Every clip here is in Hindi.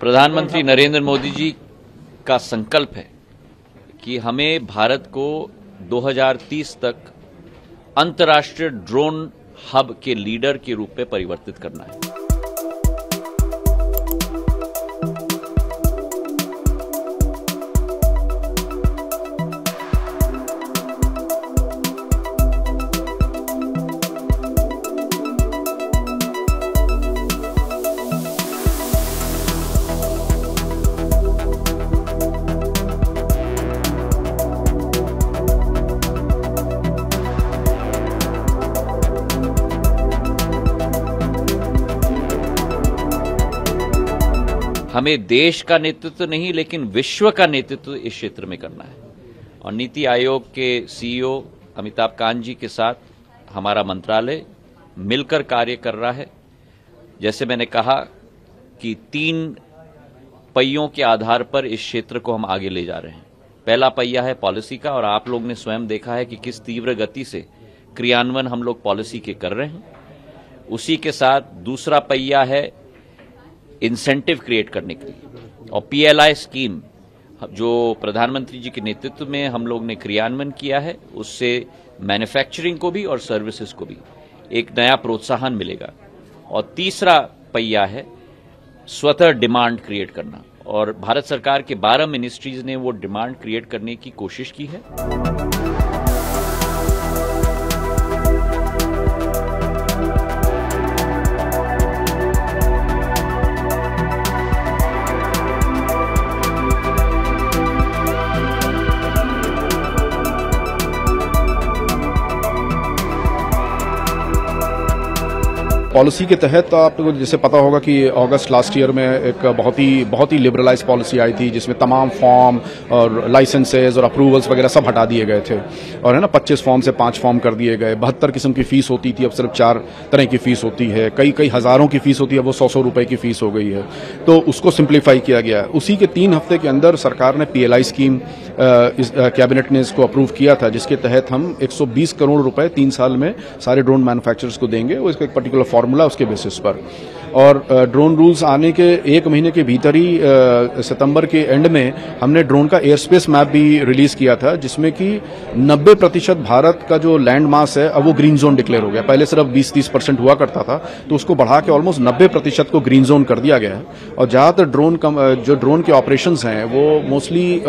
प्रधानमंत्री नरेंद्र मोदी जी का संकल्प है कि हमें भारत को 2030 तक अंतर्राष्ट्रीय ड्रोन हब के लीडर के रूप में परिवर्तित करना है। हमें देश का नेतृत्व नहीं, लेकिन विश्व का नेतृत्व इस क्षेत्र में करना है। और नीति आयोग के सीईओ अमिताभ कांत जी के साथ हमारा मंत्रालय मिलकर कार्य कर रहा है। जैसे मैंने कहा कि तीन पहियों के आधार पर इस क्षेत्र को हम आगे ले जा रहे हैं। पहला पहिया है पॉलिसी का, और आप लोग ने स्वयं देखा है कि किस तीव्र गति से क्रियान्वयन हम लोग पॉलिसी के कर रहे हैं। उसी के साथ दूसरा पहिया है इंसेंटिव क्रिएट करने के लिए। और पीएलआई स्कीम जो प्रधानमंत्री जी के नेतृत्व में हम लोग ने क्रियान्वयन किया है, उससे मैन्युफैक्चरिंग को भी और सर्विसेज़ को भी एक नया प्रोत्साहन मिलेगा। और तीसरा पहिया है, स्वतः डिमांड क्रिएट करना। और भारत सरकार के 12 मिनिस्ट्रीज ने वो डिमांड क्रिएट करने की कोशिश की है। पॉलिसी के तहत आपको जैसे पता होगा कि अगस्त लास्ट ईयर में एक बहुत ही बहुत ही लिबरलाइज पॉलिसी आई थी, जिसमें तमाम फॉर्म और लाइसेंसेज और अप्रूवल्स वगैरह सब हटा दिए गए थे। और है ना, पच्चीस फॉर्म से पाँच फॉर्म कर दिए गए। बहत्तर किस्म की फ़ीस होती थी, अब सिर्फ़ चार तरह की फ़ीस होती है। कई कई हज़ारों की फ़ीस होती है वो सौ सौ रुपये की फ़ीस हो गई है। तो उसको सिंप्लीफाई किया गया। उसी के तीन हफ़्ते के अंदर सरकार ने पीएलआई स्कीम कैबिनेट ने इसको अप्रूव किया था, जिसके तहत हम 120 करोड़ रुपए तीन साल में सारे ड्रोन मैन्युफैक्चरर्स को देंगे। वो इसका एक पर्टिकुलर फार्मूला उसके बेसिस पर। और ड्रोन रूल्स आने के एक महीने के भीतर ही सितंबर के एंड में हमने ड्रोन का एयर स्पेस मैप भी रिलीज़ किया था, जिसमें कि 90 प्रतिशत भारत का जो लैंड मास है, अब वो ग्रीन जोन डिक्लेयर हो गया। पहले सिर्फ़ 20-30 परसेंट हुआ करता था तो उसको बढ़ा के ऑलमोस्ट 90 प्रतिशत को ग्रीन जोन कर दिया गया है। और ज़्यादातर ड्रोन जो ड्रोन के ऑपरेशन हैं, वो मोस्टली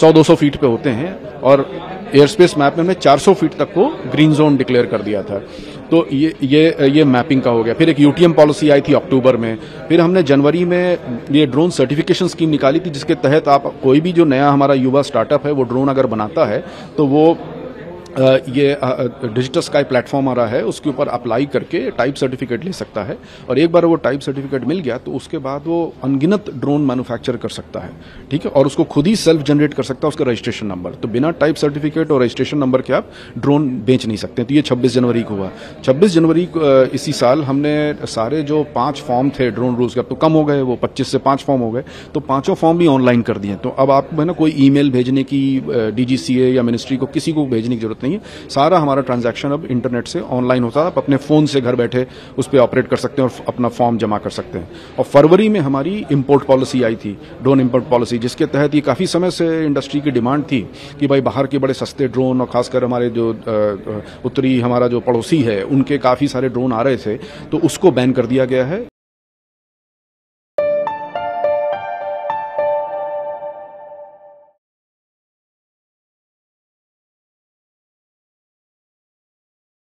सौ दो फीट पे होते हैं, और एयर स्पेस मैप में हमने 400 फीट तक को ग्रीन जोन डिक्लेयर कर दिया था। तो ये ये ये मैपिंग का हो गया। फिर एक यूटीएम पॉलिसी आई थी अक्टूबर में। फिर हमने जनवरी में ये ड्रोन सर्टिफिकेशन स्कीम निकाली थी, जिसके तहत आप कोई भी जो नया हमारा युवा स्टार्टअप है, वो ड्रोन अगर बनाता है तो वो ये डिजिटल स्काई प्लेटफॉर्म आ रहा है, उसके ऊपर अप्लाई करके टाइप सर्टिफिकेट ले सकता है। और एक बार वो टाइप सर्टिफिकेट मिल गया तो उसके बाद वो अनगिनत ड्रोन मैन्युफैक्चर कर सकता है, ठीक है? और उसको खुद ही सेल्फ जनरेट कर सकता है, उसका रजिस्ट्रेशन नंबर तो बिना टाइप सर्टिफिकेट और रजिस्ट्रेशन नंबर के आप ड्रोन बेच नहीं सकते। तो ये छब्बीस जनवरी को हुआ। छब्बीस जनवरी इसी साल हमने सारे जो पाँच फॉर्म थे ड्रोन रूल्स के, अब तो कम हो गए, वो पच्चीस से पाँच फॉर्म हो गए तो पाँचों फॉर्म भी ऑनलाइन कर दिए। तो अब आप है ना कोई ईमेल भेजने की डीजीसीए या मिनिस्ट्री को किसी को भेजने की ज़रूरत नहीं है। सारा हमारा ट्रांजैक्शन अब इंटरनेट से ऑनलाइन होता है। आप अपने फ़ोन से घर बैठे उस पर ऑपरेट कर सकते हैं और अपना फॉर्म जमा कर सकते हैं। और फरवरी में हमारी इम्पोर्ट पॉलिसी आई थी ड्रोन इम्पोर्ट पॉलिसी जिसके तहत ये काफ़ी समय से इंडस्ट्री की डिमांड थी कि भाई बाहर के बड़े सस्ते ड्रोन और खासकर हमारे जो उत्तरी हमारा जो पड़ोसी है, उनके काफ़ी सारे ड्रोन आ रहे थे तो उसको बैन कर दिया गया है।